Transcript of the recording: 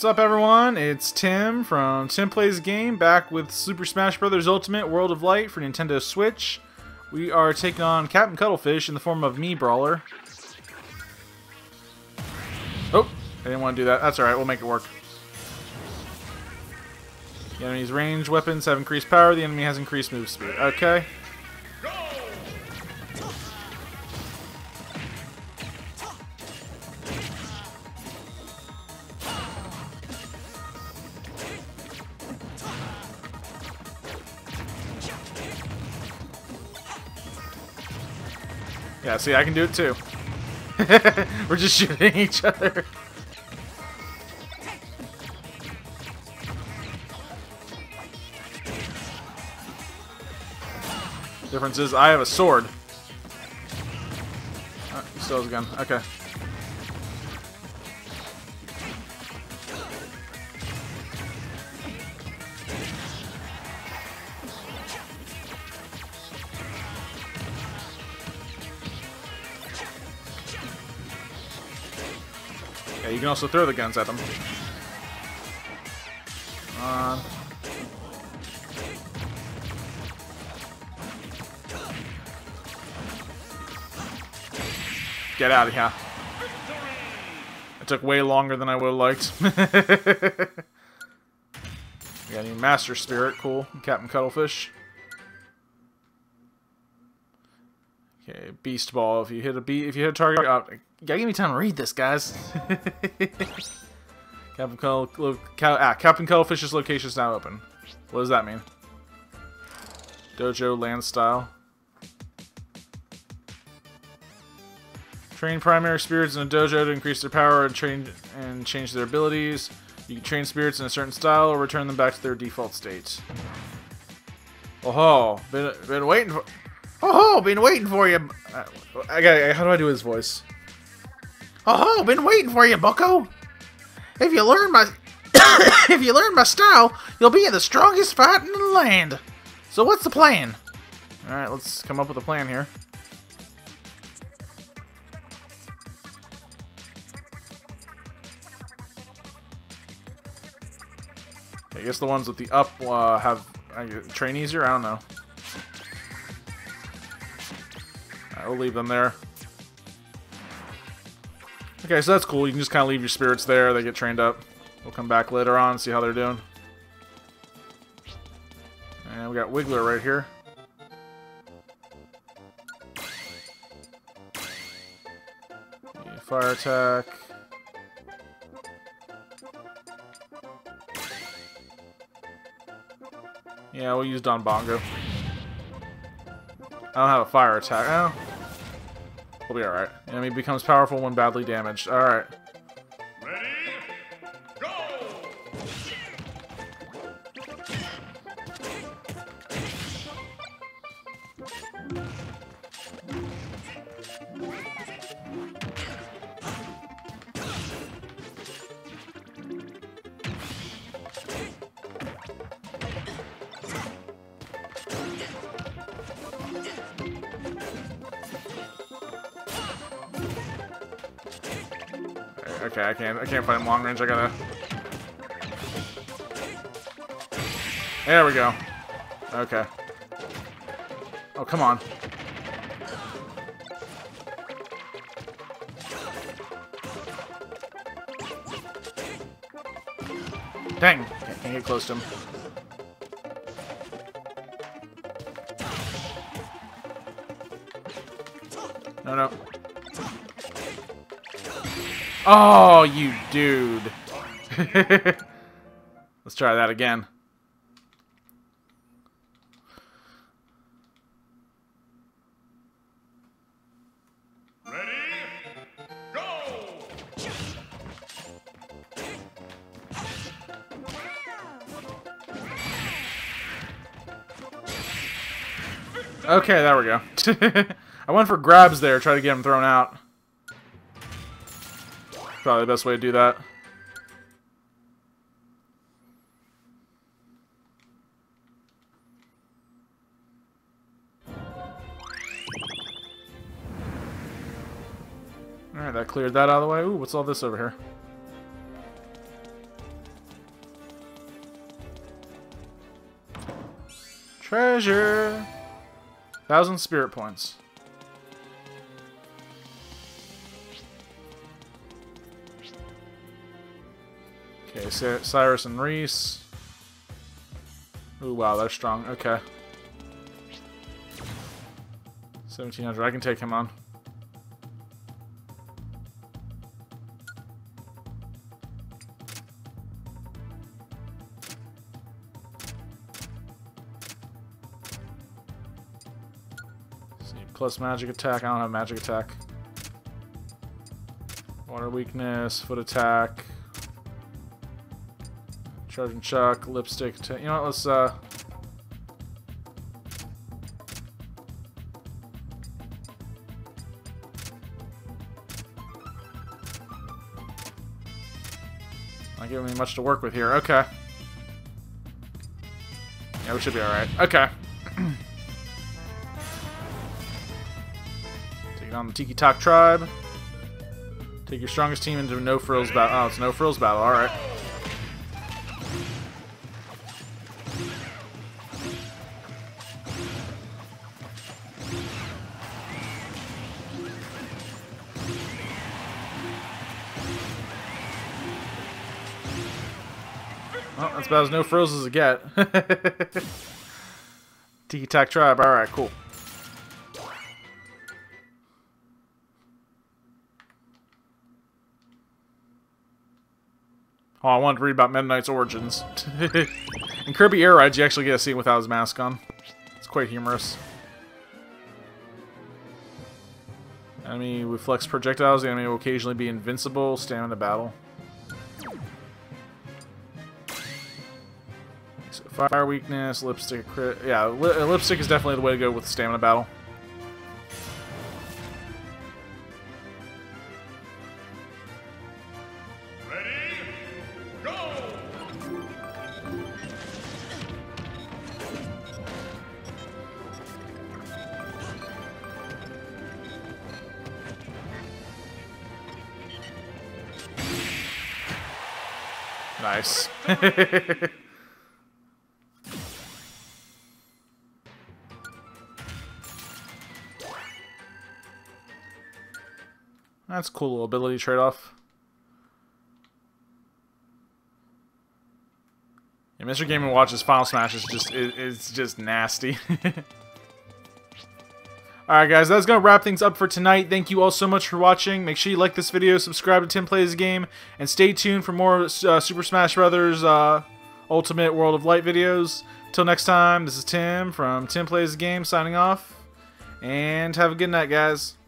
What's up, everyone? It's Tim from Tim Plays Game, back with Super Smash Bros. Ultimate World of Light for Nintendo Switch. We are taking on Captain Cuttlefish in the form of Mii Brawler. Oh, I didn't want to do that. That's alright, we'll make it work. The enemy's ranged weapons have increased power, the enemy has increased move speed. Okay. Yeah, see, I can do it too. We're just shooting each other. Difference is I have a sword. Uh, oh, he still has a gun. Okay. Yeah, you can also throw the guns at them. On. Get out of here. It took way longer than I would have liked. we got any Master Spirit, cool. Captain Cuttlefish. Okay, Beast Ball. If you hit a beat, if you hit a target, you gotta give me time to read this, guys. Captain, Cuddle, ah, Captain Cuttlefish's location is now open. What does that mean? Dojo land style. Train primary spirits in a dojo to increase their power and train and change their abilities. You can train spirits in a certain style or return them back to their default state. Oh ho! Been been waiting for. Oh ho! Been waiting for you. Uh, I got. How do I do his voice? Oh ho! Been waiting for you, Bucko. If you learn my, if you learn my style, you'll be in the strongest fight in the land. So what's the plan? All right, let's come up with a plan here. I guess the ones with the up uh, have uh, train easier. I don't know. We'll leave them there. Okay, so that's cool. You can just kind of leave your spirits there. They get trained up. We'll come back later on see how they're doing. And we got Wiggler right here. Fire attack. Yeah, we'll use Don Bongo. I don't have a fire attack. Oh. We'll be alright. Enemy becomes powerful when badly damaged. Alright. Okay, I can't I can't fight him long range, I gotta There we go. Okay. Oh come on. Dang! Can't, get close to him. No, no. Oh, you dude. Let's try that again. Ready? Go! Okay, there we go. I went for grabs there, try to get him thrown out. Probably the best way to do that. Alright, that cleared that out of the way. Ooh, what's all this over here? Treasure! Thousand spirit points. Okay, Cyrus and Reese. Ooh, wow, they're strong. Okay. 1700. I can take him on. See, plus magic attack. I don't have magic attack. Water weakness, foot attack. Charging Chuck, Lipstick. you know what? Let's uh. Not giving me much to work with here. Okay. Yeah, we should be alright. Okay. Taking on the Tiki Tak Tribe. Take your strongest team into no frills battle. Oh, it's no frills battle. Alright. Well, that's about as no frills as it get. Tiki Tak Tribe. Alright, cool. Oh, I wanted to read about Meta Knight's origins. In Kirby Air Ride, you actually get to see him without his mask on. It's quite humorous. Enemy flex projectiles, the enemy will occasionally be invincible, stamina battle. Fire weakness, lipstick crit. Yeah, li uh, lipstick is definitely the way to go with stamina battle. Nice. That's a cool little ability trade-off. Yeah, Mr. Game & Watch's Final Smash is just it, it's just nasty. Alright guys, that's going to wrap things up for tonight. Thank you all so much for watching. Make sure you like this video, subscribe to Tim Plays Game, and stay tuned for more uh, Super Smash Brothers uh, Ultimate World of Light videos. Till next time, this is Tim from Tim Plays Game signing off. And have a good night, guys.